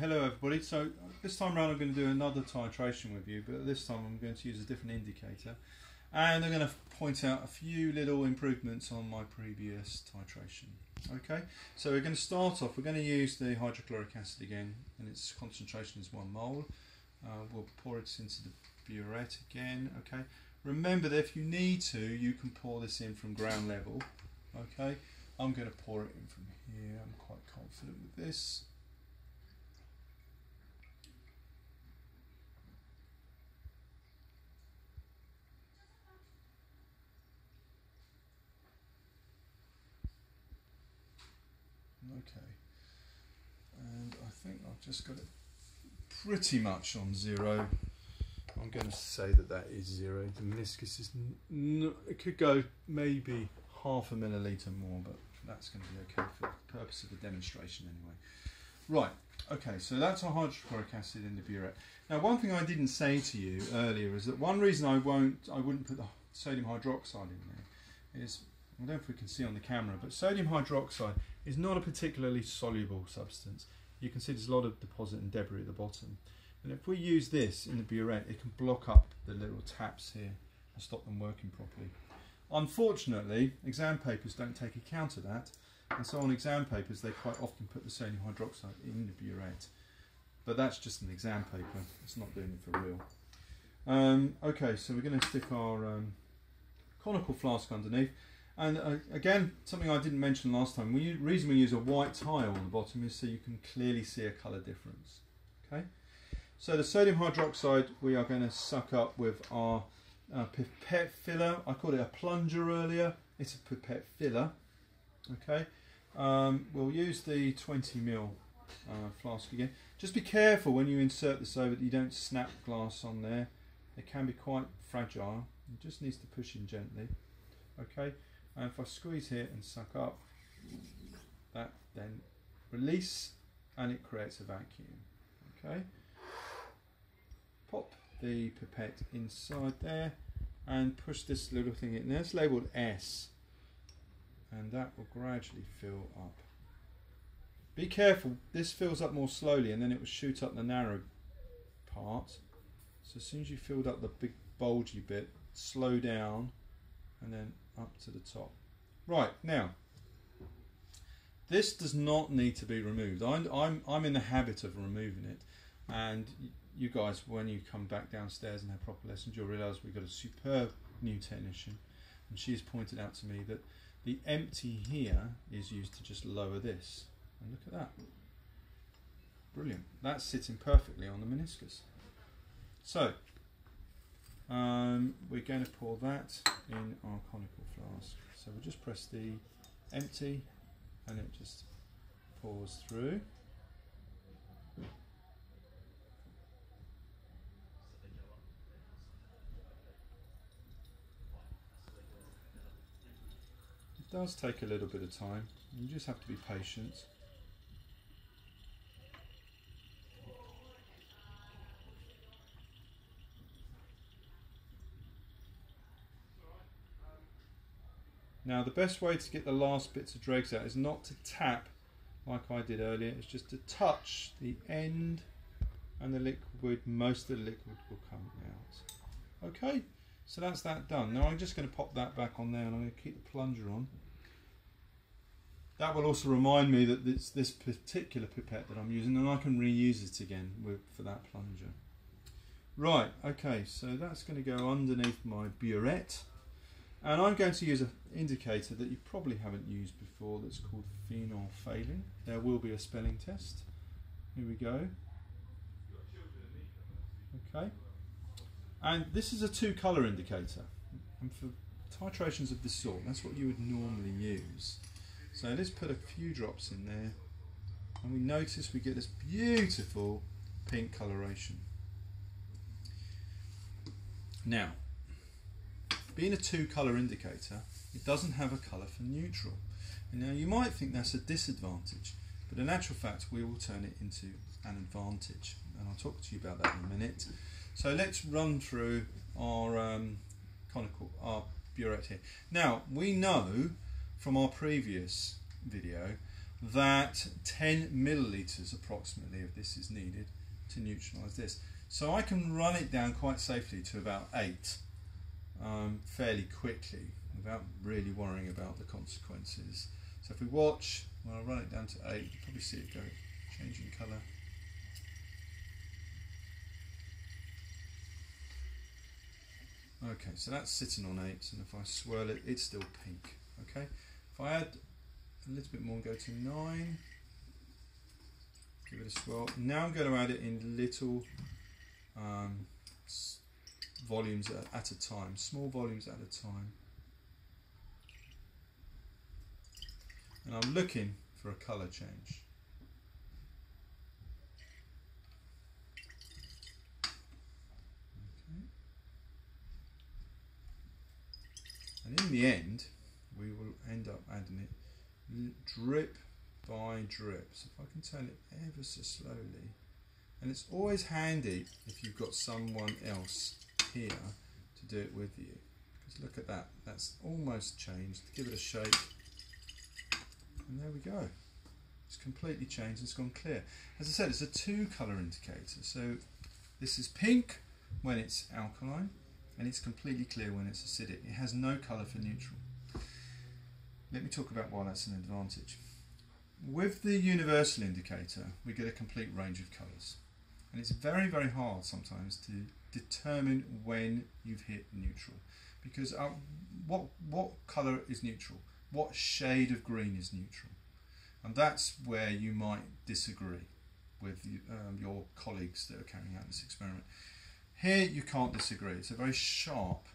Hello everybody, so this time around I'm going to do another titration with you, but this time I'm going to use a different indicator and I'm going to point out a few little improvements on my previous titration. Okay, so we're going to start off, we're going to use the hydrochloric acid again and its concentration is 1 mole. Uh, we'll pour it into the burette again, okay. Remember that if you need to, you can pour this in from ground level, okay. I'm going to pour it in from here, I'm quite confident with this. Okay, and I think I've just got it pretty much on zero. I'm going to say that that is zero. The meniscus is, it could go maybe half a milliliter more, but that's going to be okay for the purpose of the demonstration anyway. Right, okay, so that's our hydrochloric acid in the burette. Now, one thing I didn't say to you earlier is that one reason I won't, I wouldn't put the sodium hydroxide in there is, I don't know if we can see on the camera, but sodium hydroxide is not a particularly soluble substance. You can see there's a lot of deposit and debris at the bottom. And if we use this in the burette, it can block up the little taps here and stop them working properly. Unfortunately, exam papers don't take account of that, and so on exam papers they quite often put the sodium hydroxide in the burette. But that's just an exam paper, it's not doing it for real. Um, okay, so we're going to stick our um, conical flask underneath. And uh, again, something I didn't mention last time, the reason we use a white tile on the bottom is so you can clearly see a colour difference. Okay, So the sodium hydroxide we are going to suck up with our uh, pipette filler. I called it a plunger earlier. It's a pipette filler. Okay, um, we'll use the 20 ml uh, flask again. Just be careful when you insert this over that you don't snap glass on there. It can be quite fragile. It just needs to push in gently. Okay, and if I squeeze here and suck up, that then release and it creates a vacuum. Okay, pop the pipette inside there and push this little thing in there. It's labelled S and that will gradually fill up. Be careful, this fills up more slowly and then it will shoot up the narrow part. So as soon as you filled up the big bulgy bit, slow down and then up to the top. Right, now, this does not need to be removed. I'm, I'm, I'm in the habit of removing it and you guys, when you come back downstairs and have proper lessons, you'll realise we've got a superb new technician and she's pointed out to me that the empty here is used to just lower this and look at that. Brilliant. That's sitting perfectly on the meniscus. So, um, we're going to pour that in our conical flask. So we'll just press the empty and it just pours through. It does take a little bit of time. You just have to be patient. Now the best way to get the last bits of dregs out is not to tap like I did earlier, it's just to touch the end and the liquid, most of the liquid will come out. Okay, so that's that done. Now I'm just going to pop that back on there and I'm going to keep the plunger on. That will also remind me that it's this particular pipette that I'm using and I can reuse it again with, for that plunger. Right, okay, so that's going to go underneath my burette. And I'm going to use an indicator that you probably haven't used before that's called phenolphthalein. There will be a spelling test. Here we go. Okay. And this is a two colour indicator. And for titrations of this sort, that's what you would normally use. So let's put a few drops in there. And we notice we get this beautiful pink coloration. Now, being a two colour indicator, it doesn't have a colour for neutral. And now you might think that's a disadvantage, but in actual fact we will turn it into an advantage. And I'll talk to you about that in a minute. So let's run through our um, conical, our burette here. Now, we know from our previous video that 10 millilitres approximately of this is needed to neutralise this. So I can run it down quite safely to about 8 um, fairly quickly without really worrying about the consequences. So if we watch, when I run it down to 8, you probably see it go changing colour. Okay, so that's sitting on 8, and if I swirl it, it's still pink. Okay, if I add a little bit more and go to 9, give it a swirl. Now I'm going to add it in little um, volumes at, a time, small volumes at a time. And I'm looking for a colour change. And in the end, we will end up adding it drip by drip. So if I can turn it ever so slowly, and it's always handy if you've got someone else here to do it with you. Because look at that, that's almost changed. Give it a shake, and there we go. It's completely changed, it's gone clear. As I said, it's a two colour indicator. So this is pink when it's alkaline, and it's completely clear when it's acidic. It has no colour for neutral. Let me talk about why that's an advantage. With the universal indicator, we get a complete range of colours. And it's very, very hard sometimes to determine when you've hit neutral. Because uh, what, what colour is neutral? What shade of green is neutral? And that's where you might disagree with um, your colleagues that are carrying out this experiment. Here you can't disagree. It's a very sharp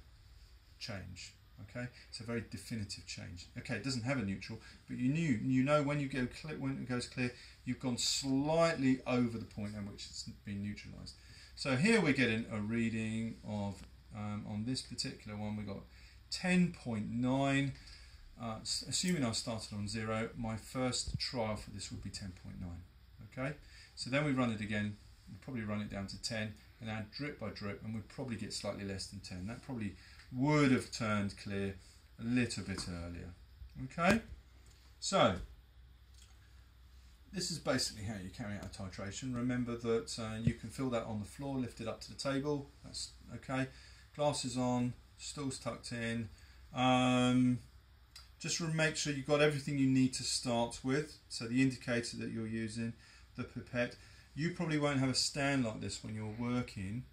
change. Okay, it's a very definitive change. Okay, it doesn't have a neutral, but you knew you know when you go clear, when it goes clear, you've gone slightly over the point at which it's been neutralized. So here we're getting a reading of um, on this particular one we got 10.9. Uh, assuming I started on zero, my first trial for this would be 10.9. Okay, so then we run it again. We probably run it down to 10 and add drip by drip, and we'd probably get slightly less than 10. That probably would have turned clear a little bit earlier. Okay, so this is basically how you carry out a titration. Remember that uh, you can fill that on the floor, lift it up to the table. That's okay. Glasses on, stools tucked in. Um, just make sure you've got everything you need to start with. So the indicator that you're using, the pipette. You probably won't have a stand like this when you're working.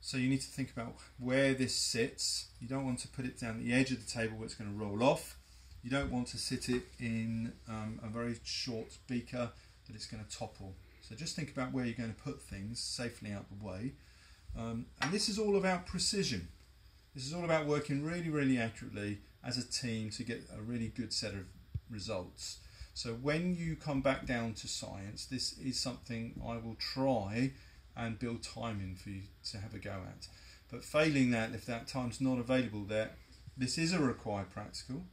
So you need to think about where this sits. You don't want to put it down the edge of the table where it's going to roll off. You don't want to sit it in um, a very short beaker that it's going to topple. So just think about where you're going to put things safely out the way. Um, and this is all about precision. This is all about working really, really accurately as a team to get a really good set of results. So when you come back down to science, this is something I will try and build time in for you to have a go at. But failing that, if that time's not available there, this is a required practical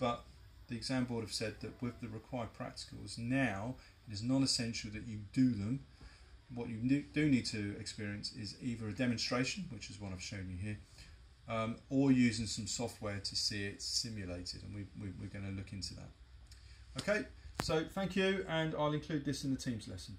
but the exam board have said that with the required practicals now it is non-essential that you do them. What you do need to experience is either a demonstration which is what I've shown you here um, or using some software to see it simulated and we, we, we're going to look into that. Okay so thank you and I'll include this in the Teams lesson